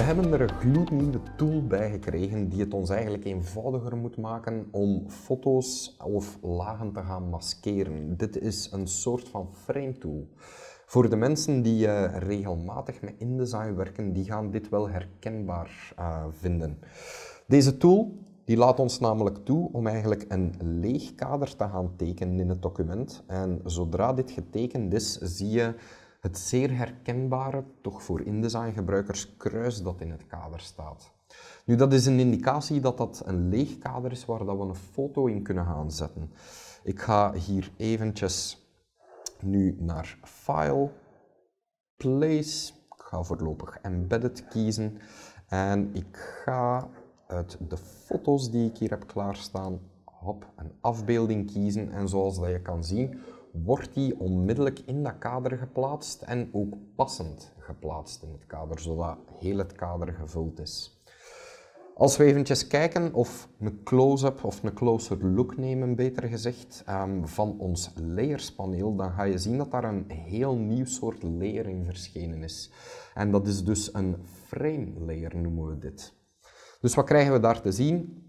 hebben er een gloednieuwe tool bij gekregen die het ons eigenlijk eenvoudiger moet maken om foto's of lagen te gaan maskeren. Dit is een soort van frame tool. Voor de mensen die uh, regelmatig met InDesign werken, die gaan dit wel herkenbaar uh, vinden. Deze tool die laat ons namelijk toe om eigenlijk een leeg kader te gaan tekenen in het document. En zodra dit getekend is, zie je het zeer herkenbare, toch voor InDesign-gebruikers, kruis dat in het kader staat. Nu, dat is een indicatie dat dat een leeg kader is waar dat we een foto in kunnen gaan zetten. Ik ga hier eventjes nu naar File, Place, ik ga voorlopig Embedded kiezen en ik ga uit de foto's die ik hier heb klaarstaan, hop, een afbeelding kiezen en zoals dat je kan zien, wordt die onmiddellijk in dat kader geplaatst en ook passend geplaatst in het kader, zodat heel het kader gevuld is. Als we eventjes kijken of een close-up of een closer look nemen, beter gezegd, um, van ons layerspaneel, dan ga je zien dat daar een heel nieuw soort layer in verschenen is. En dat is dus een frame layer, noemen we dit. Dus wat krijgen we daar te zien?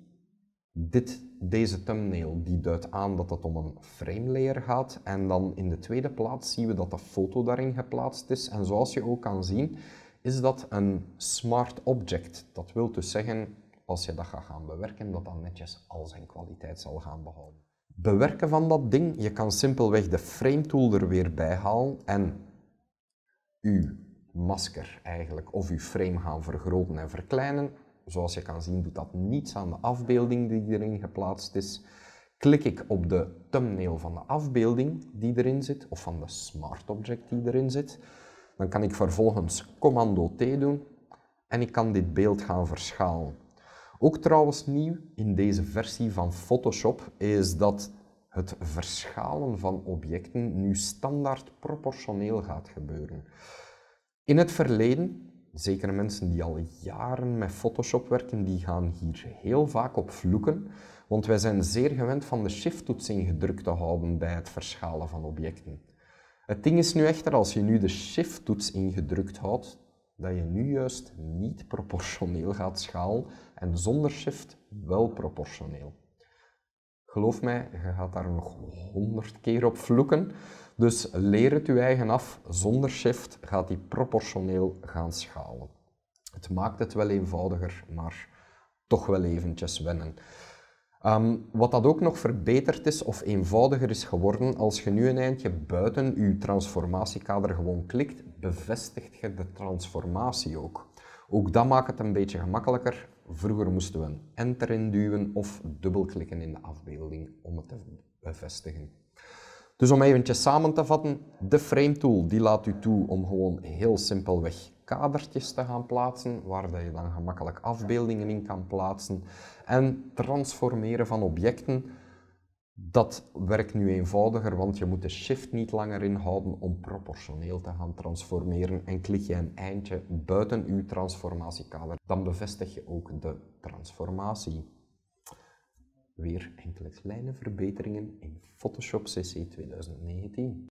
Dit, deze thumbnail die duidt aan dat het om een frame layer gaat. En dan in de tweede plaats zien we dat de foto daarin geplaatst is. En zoals je ook kan zien, is dat een smart object. Dat wil dus zeggen, als je dat gaat gaan bewerken, dat dat netjes al zijn kwaliteit zal gaan behouden. Bewerken van dat ding, je kan simpelweg de frame tool er weer bij halen en uw masker eigenlijk, of uw frame gaan vergroten en verkleinen zoals je kan zien doet dat niets aan de afbeelding die erin geplaatst is. Klik ik op de thumbnail van de afbeelding die erin zit, of van de smart object die erin zit, dan kan ik vervolgens commando T doen en ik kan dit beeld gaan verschalen. Ook trouwens nieuw in deze versie van Photoshop is dat het verschalen van objecten nu standaard proportioneel gaat gebeuren. In het verleden zeker mensen die al jaren met Photoshop werken, die gaan hier heel vaak op vloeken, want wij zijn zeer gewend van de shift-toets ingedrukt te houden bij het verschalen van objecten. Het ding is nu echter, als je nu de shift-toets ingedrukt houdt, dat je nu juist niet proportioneel gaat schalen en zonder shift wel proportioneel. Geloof mij, je gaat daar nog honderd keer op vloeken. Dus leer het je eigen af. Zonder shift gaat die proportioneel gaan schalen. Het maakt het wel eenvoudiger, maar toch wel eventjes wennen. Um, wat dat ook nog verbeterd is of eenvoudiger is geworden, als je nu een eindje buiten je transformatiekader gewoon klikt, bevestigt je de transformatie ook. Ook dat maakt het een beetje gemakkelijker. Vroeger moesten we een enter induwen of dubbelklikken in de afbeelding om het te bevestigen. Dus om eventjes samen te vatten, de frame tool die laat u toe om gewoon heel simpelweg kadertjes te gaan plaatsen, waar je dan gemakkelijk afbeeldingen in kan plaatsen. En transformeren van objecten, dat werkt nu eenvoudiger, want je moet de shift niet langer inhouden om proportioneel te gaan transformeren. En klik je een eindje buiten uw transformatiekader, dan bevestig je ook de transformatie weer enkele kleine verbeteringen in Photoshop CC 2019.